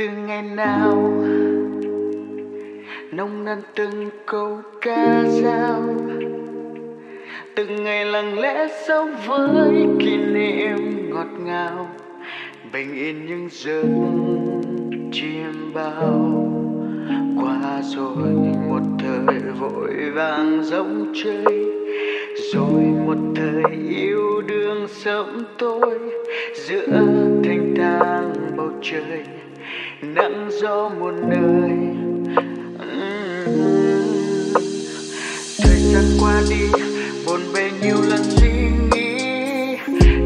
từ ngày nào? Nông nàn từng câu ca dao. Từng ngày lặng lẽ sống với kỷ niệm ngọt ngào. Bình yên những giấc chiêm bao. Qua rồi một thời vội vàng rỗng chơi rồi một thời yêu đương sớm tối. Giữa thanh thang bầu trời nắng gió muôn nơi. Thời gian qua đi, buồn bề nhiều lần suy nghĩ.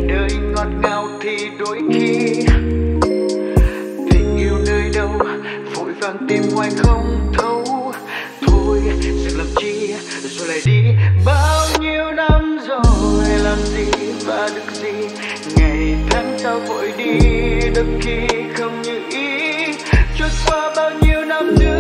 Đời ngọt ngào thì đôi khi tình yêu nơi đâu, vội vàng tìm hoài không thấu. Thôi, dừng làm chi, rồi lại đi. Bao nhiêu năm rồi, làm gì và được gì? Ngày tháng sao vội đi, đôi khi không bao nhiêu năm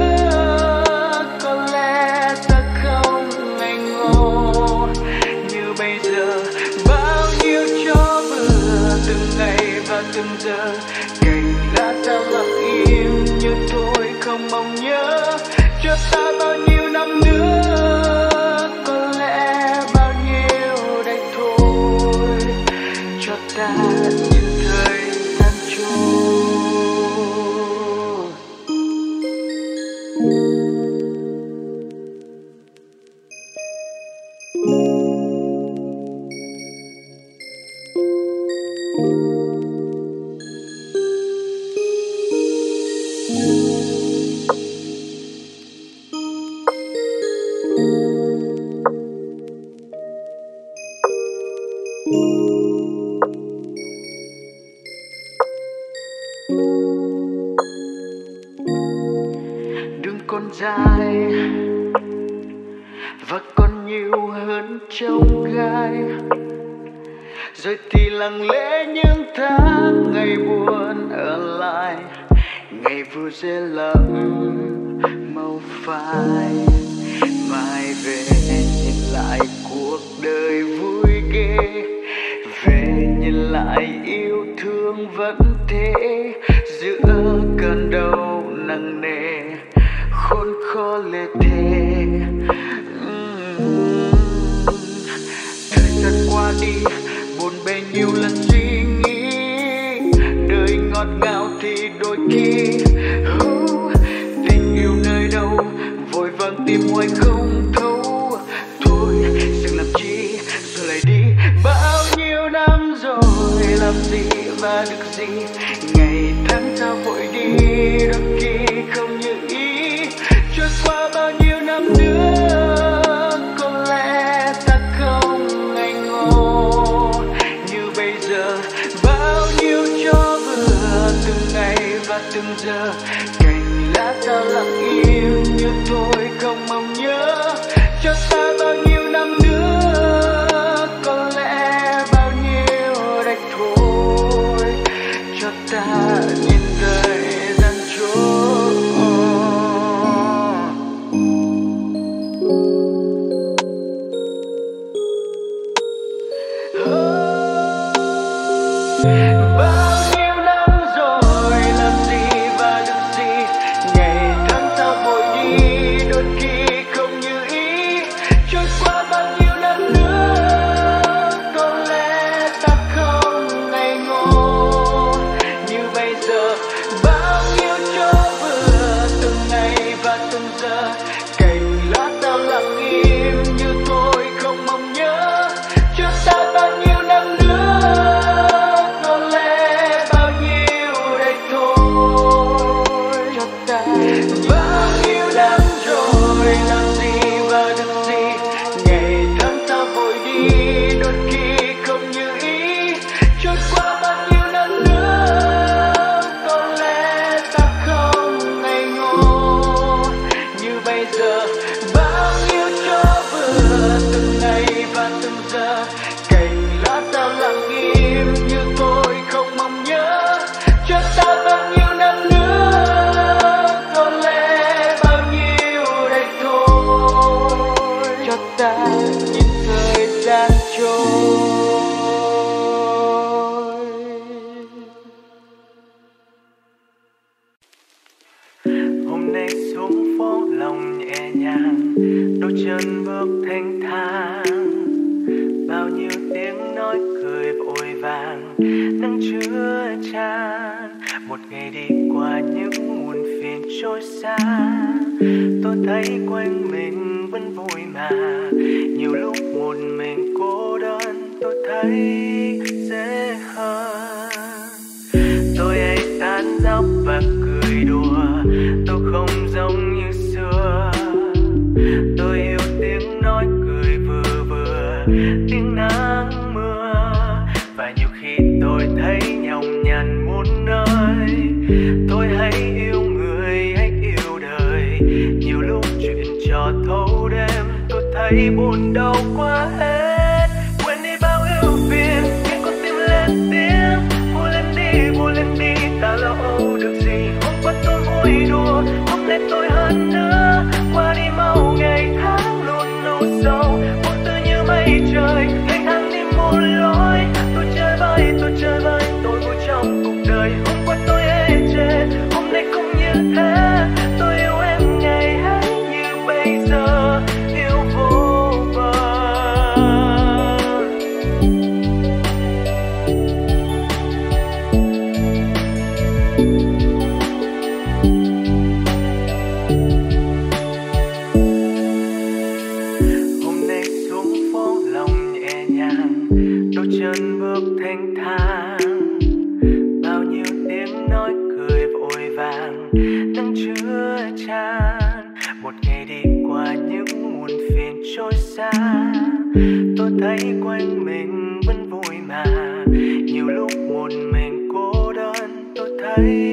God. nắng chưa tràn. Một ngày đi qua những muộn phiền trôi xa. Tôi thấy quanh mình vẫn vui mà. Nhiều lúc một mình cô đơn, tôi thấy dễ hơn. Tôi hãy tan dóc và thấy buồn đau quá. night.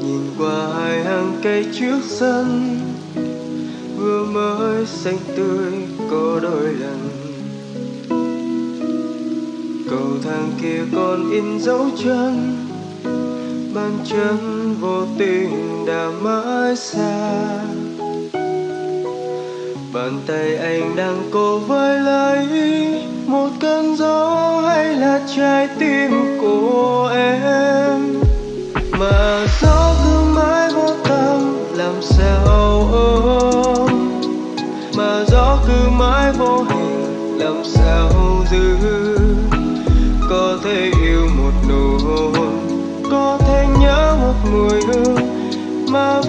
nhìn qua hai hàng cây trước sân, vừa mới xanh tươi có đôi lần. Cầu thang kia còn in dấu chân, bàn chân vô tình đã mãi xa. Bàn tay anh đang cố với lấy trái tim của em. Mà gió cứ mãi vô tâm làm sao ôm. Mà gió cứ mãi vô hình làm sao giữ. Có thể yêu một nụ hôn có thể nhớ một mùi hương, mà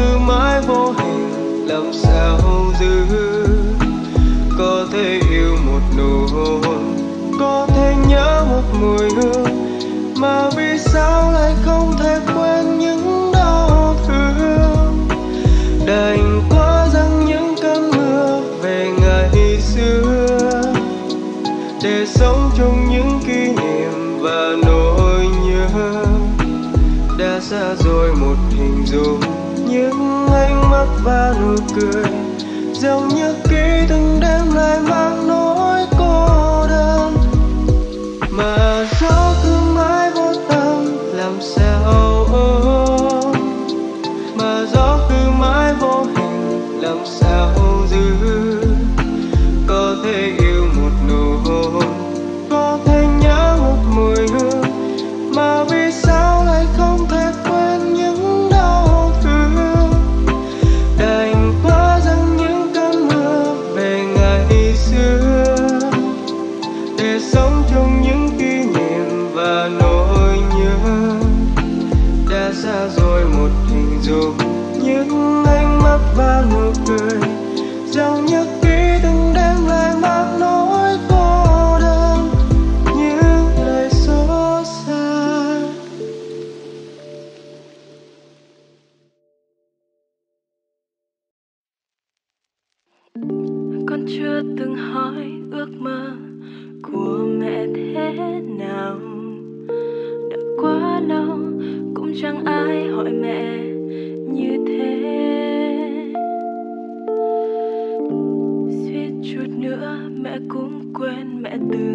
cứ mãi vô hình, làm sao giữ? Có thể yêu một nụ hôn, có thể nhớ một mùi hương, mà good. at the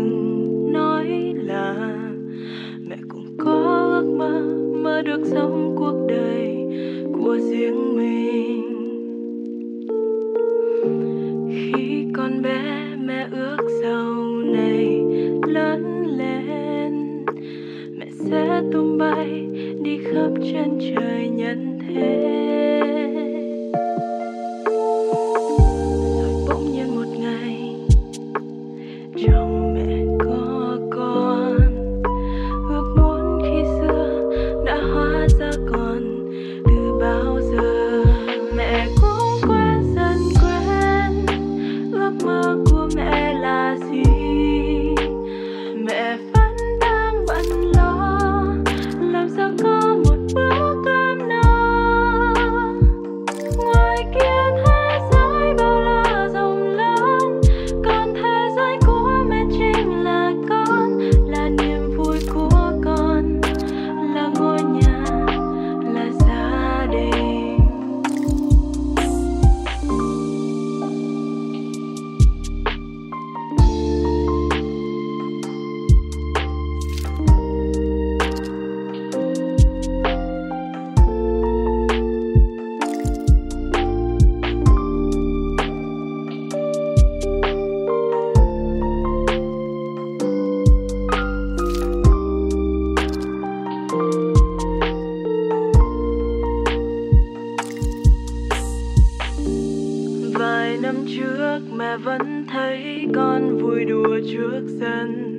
trước mẹ vẫn thấy con vui đùa trước sân.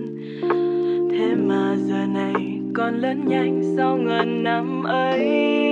Thế mà giờ này con lớn nhanh sau ngàn năm ấy.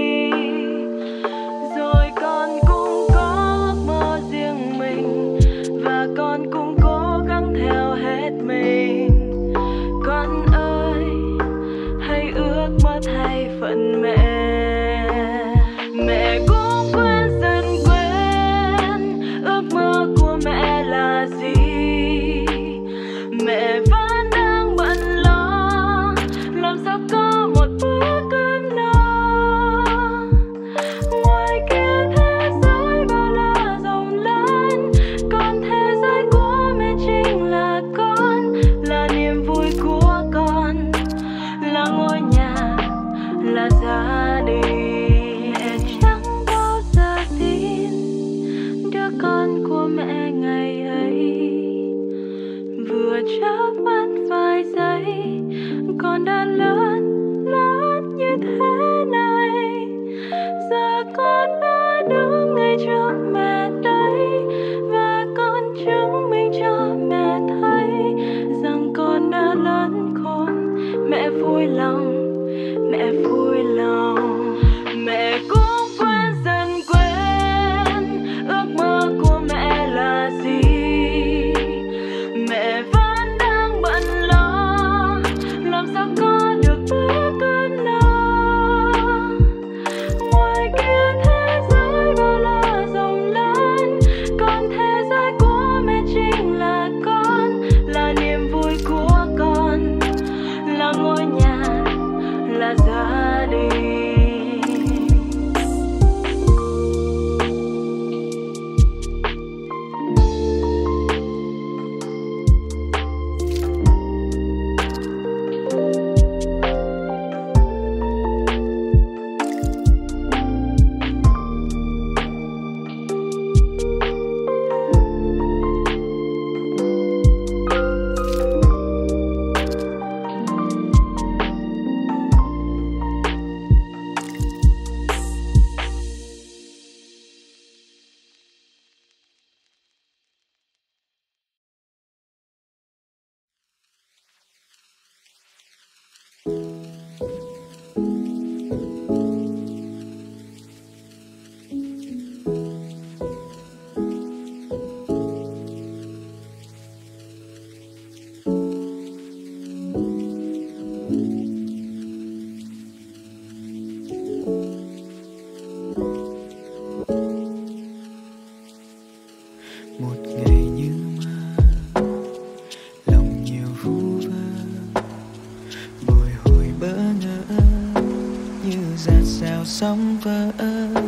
sóng vỡ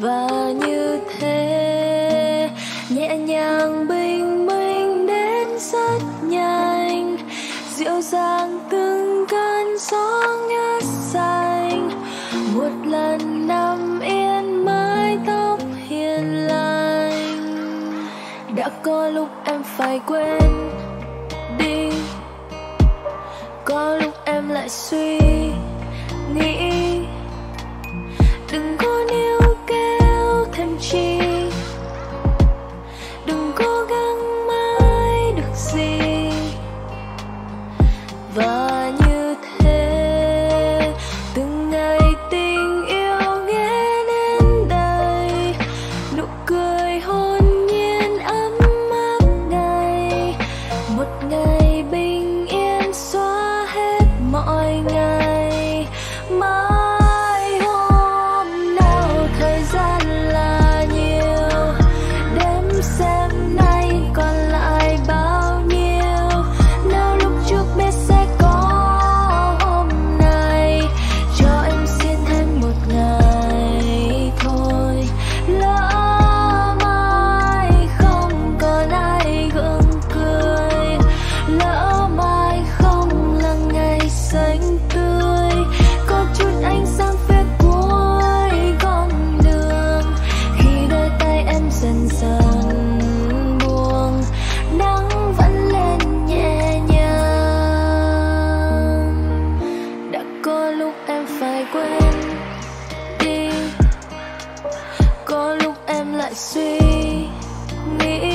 và như thế, nhẹ nhàng bình minh đến rất nhanh. Dịu dàng từng cơn gió ngát xanh. Một lần nằm yên mái tóc hiền lành. Đã có lúc em phải quên đi. Có lúc em lại suy em phải quên đi. Có lúc em lại suy nghĩ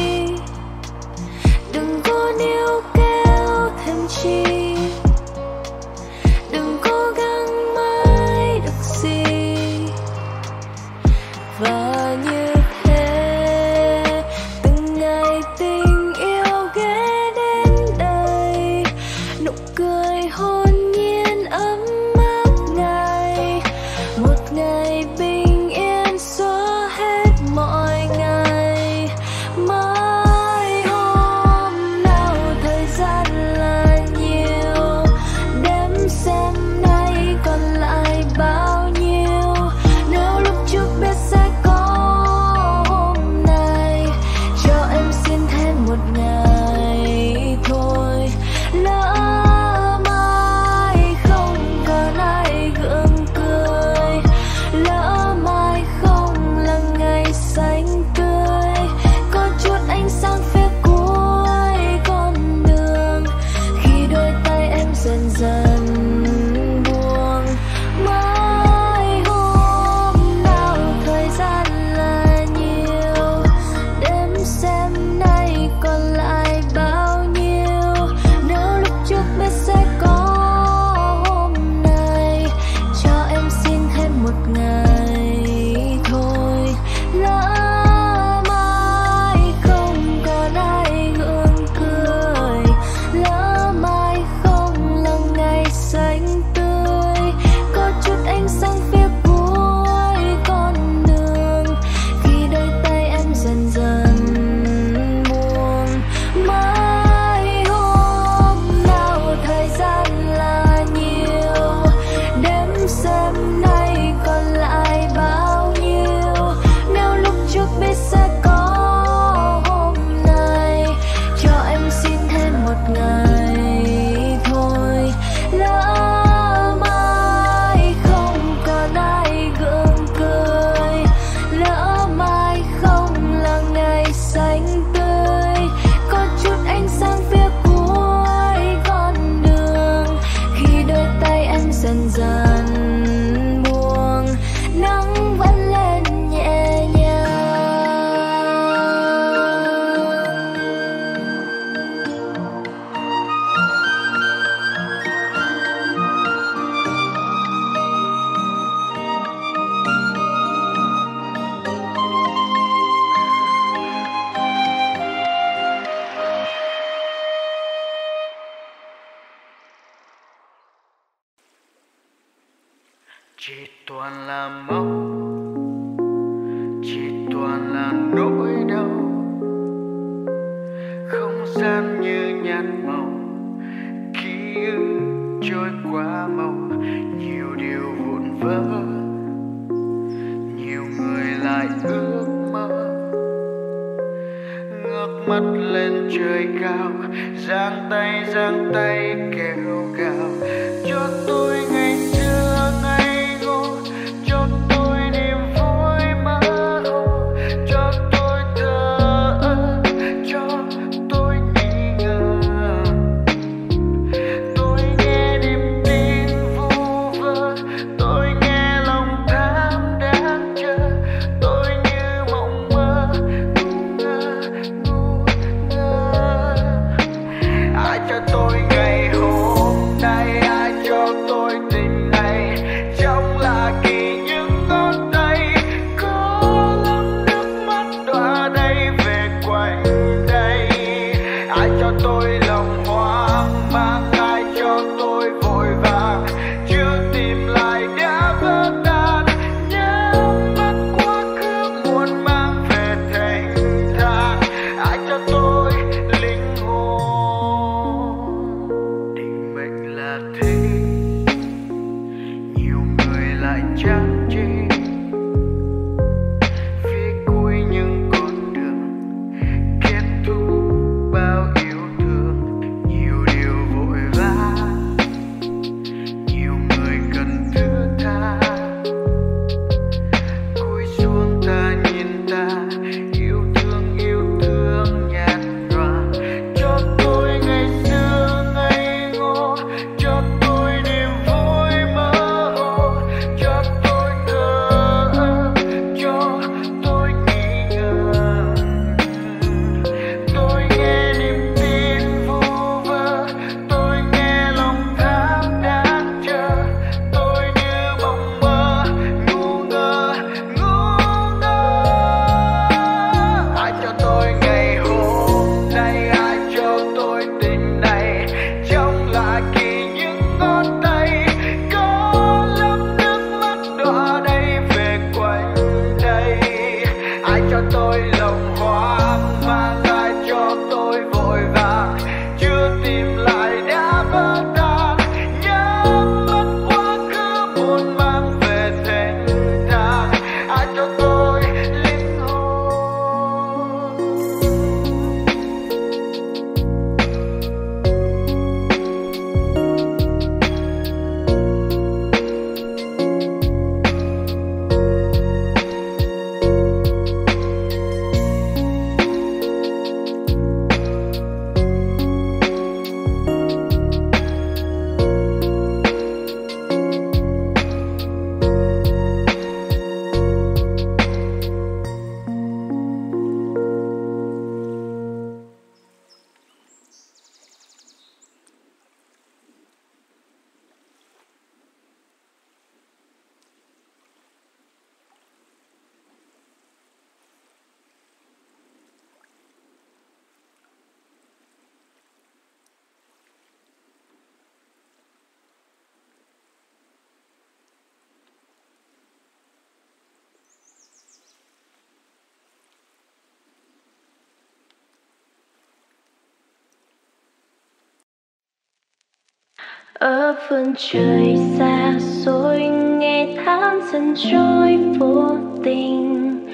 ở phương trời xa xôi, nghe tháng dần trôi vô tình.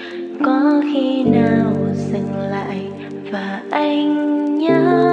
Có khi nào dừng lại và anh nhớ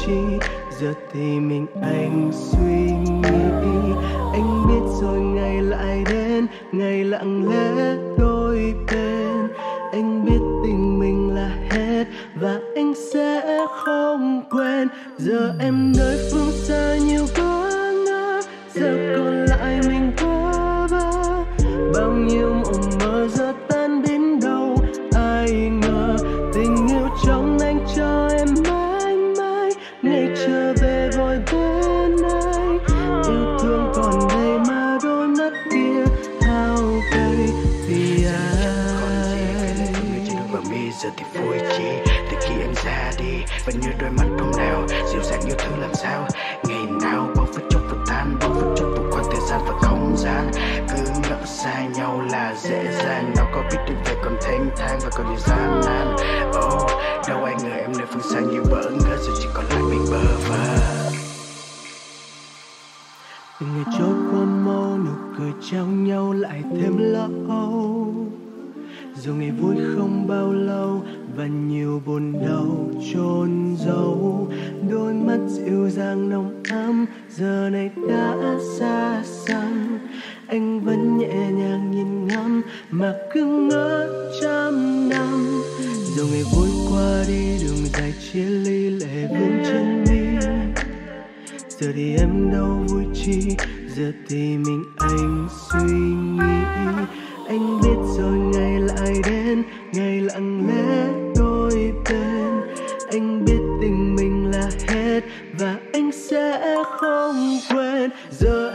chi? Giờ thì mình anh suy nghĩ. Anh biết rồi, ngày lại đến, ngày lặng lẽ đôi bên. Anh biết tình mình là hết và anh sẽ không quên. Giờ em nơi phương xa nhiều quá ngỡ giờ còn lại mình có gian cứ ngỡ xa nhau là dễ dàng. Nó có biết được về còn thanh thang và còn nhiều gian nan. Oh đâu ai ngờ em nơi phương xa như bỡ ngỡ giờ chỉ còn lại mình bơ vơ. Từng ngày trôi qua mau nụ cười trao nhau lại thêm lo âu. Dù ngày vui không bao lâu và nhiều buồn đau chôn giấu. Đôi mắt dịu dàng nồng ấm, giờ này đã xa xăm anh vẫn nhẹ nhàng nhìn ngắm, mà cứ ngỡ trăm năm. Rồi ngày vui qua đi, đường dài chia ly lệ vương chân mi. Giờ thì em đâu vui chi, giờ thì mình anh suy nghĩ. Anh biết rồi, ngày lại đến, ngày lặng lẽ đôi bên. Anh biết tình mình là hết, và anh sẽ không quên. Giờ